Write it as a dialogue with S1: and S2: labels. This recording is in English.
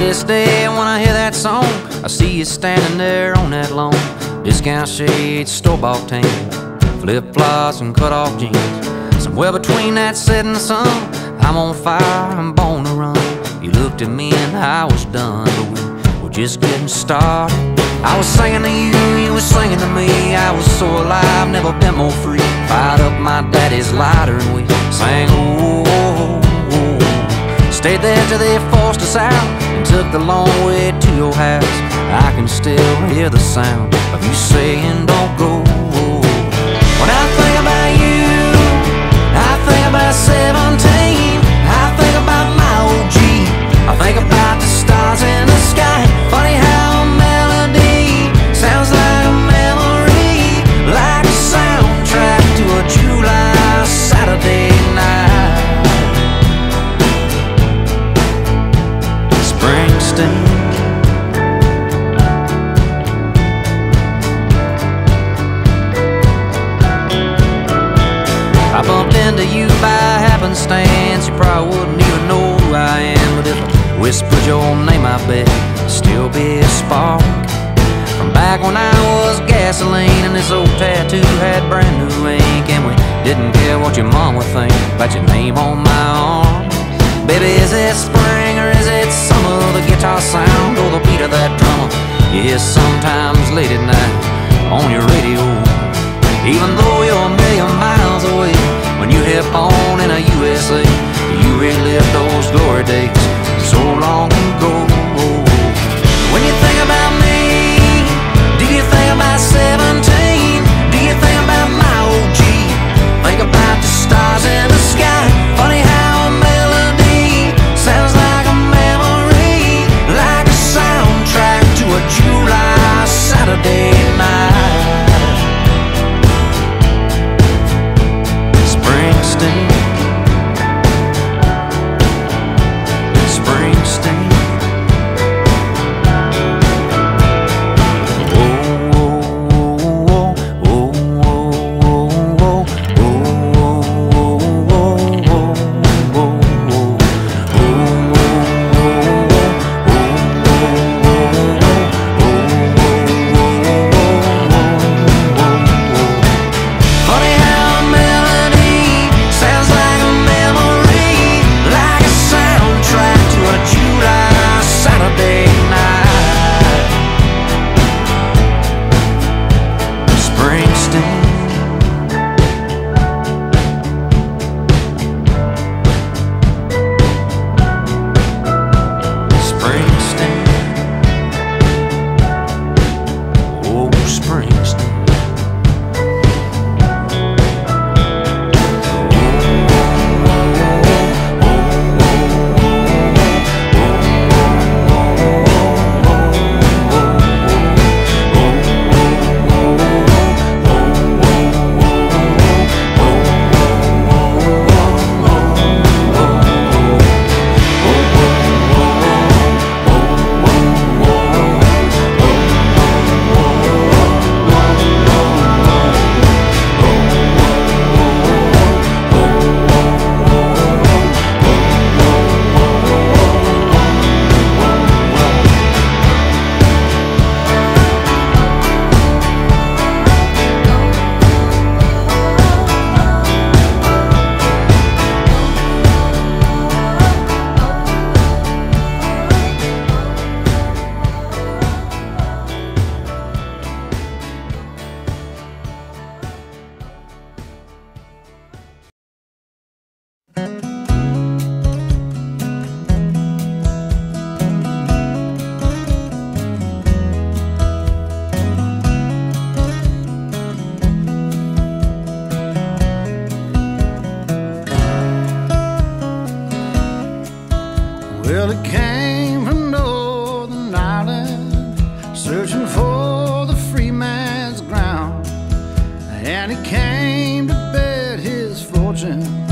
S1: this day, when I hear that song, I see you standing there on that lawn. Discount shades, store bought tan, flip flops, and cut off jeans. Somewhere between that setting sun, I'm on fire, I'm born to run. You looked at me and I was done, but we were just getting started. I was singing to you, you were singing to me. I was so alive, never been more free. Fired up my daddy's lighter and we sang, oh, oh, oh. Stayed there till they forced us out took the long way to your house. I can still hear the sound of you saying, don't go. When I think about you, I think about 17. I bumped into you by happenstance. You probably wouldn't even know who I am. But if I whispered your name, I bet it'd still be a spark. From back when I was gasoline and this old tattoo had brand new ink. And we didn't care what your mom would think about your name on my arm. Baby, is it spring or is it summer? The guitar sound or the beat of that drummer? You hear sometimes late at night on your radio. Even
S2: imagine